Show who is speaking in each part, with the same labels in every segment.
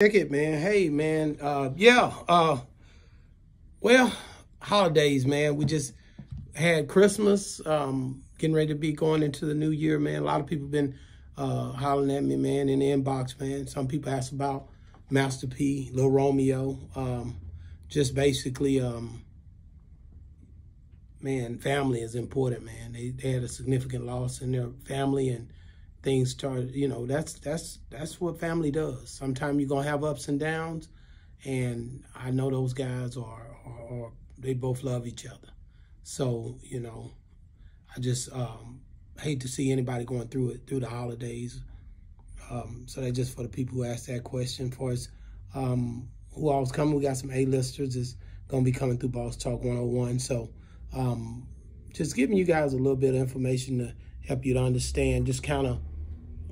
Speaker 1: Check it, man. Hey, man. Uh, yeah. Uh, well, holidays, man. We just had Christmas. Um, getting ready to be going into the new year, man. A lot of people been uh, hollering at me, man, in the inbox, man. Some people ask about Master P, Lil Romeo. Um, just basically, um, man, family is important, man. They, they had a significant loss in their family and things start, you know, that's that's that's what family does. Sometimes you're gonna have ups and downs, and I know those guys are, are, are they both love each other. So you know, I just um, hate to see anybody going through it through the holidays. Um, so that's just for the people who asked that question. For us, um, who all's coming, we got some A-listers is gonna be coming through Boss Talk 101. So um, just giving you guys a little bit of information to help you to understand just kind of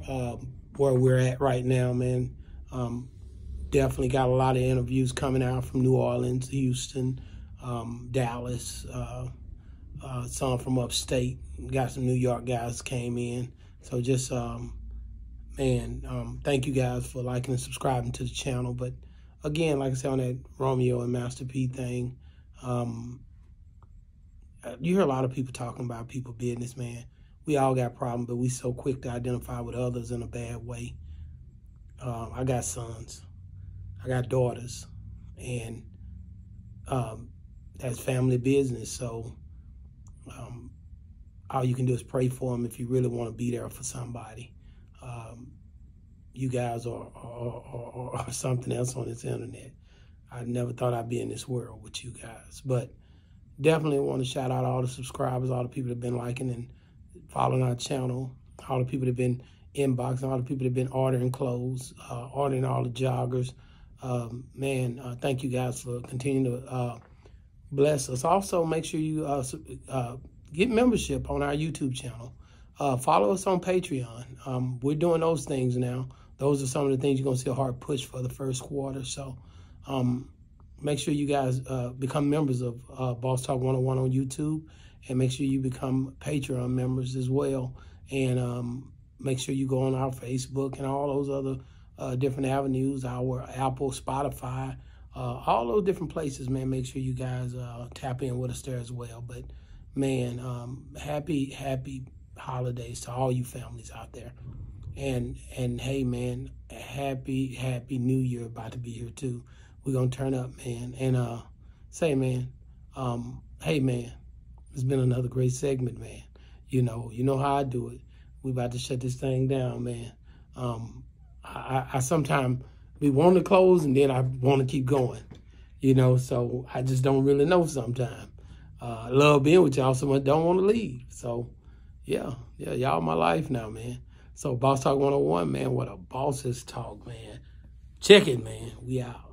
Speaker 1: uh, where we're at right now, man. Um, definitely got a lot of interviews coming out from New Orleans, Houston, um, Dallas, uh, uh, some from upstate. Got some New York guys came in. So just, um, man, um, thank you guys for liking and subscribing to the channel. But again, like I said on that Romeo and Master P thing, um, you hear a lot of people talking about people business, man. We all got problems, but we so quick to identify with others in a bad way. Um, I got sons, I got daughters, and um, that's family business. So um, all you can do is pray for them if you really want to be there for somebody. Um, you guys are, are, are, are something else on this internet. I never thought I'd be in this world with you guys, but definitely want to shout out all the subscribers, all the people that have been liking and following our channel, all the people that have been inboxing, all the people that have been ordering clothes, uh, ordering all the joggers. Um, man, uh, thank you guys for continuing to uh, bless us. Also, make sure you uh, uh, get membership on our YouTube channel. Uh, follow us on Patreon. Um, we're doing those things now. Those are some of the things you're going to see a hard push for the first quarter. So um, make sure you guys uh, become members of uh, Boss Talk 101 on YouTube and make sure you become Patreon members as well. And um, make sure you go on our Facebook and all those other uh, different avenues, our Apple, Spotify, uh, all those different places, man. Make sure you guys uh, tap in with us there as well. But man, um, happy, happy holidays to all you families out there. And and hey, man, happy, happy New Year about to be here too we're gonna turn up, man. And uh say, man, um, hey man, it's been another great segment, man. You know, you know how I do it. We about to shut this thing down, man. Um, I, I sometimes we want to close and then I want to keep going. You know, so I just don't really know sometimes. Uh, love being with y'all, so I don't want to leave. So, yeah, yeah, y'all my life now, man. So, Boss Talk 101, man, what a boss's talk, man. Check it, man. We out.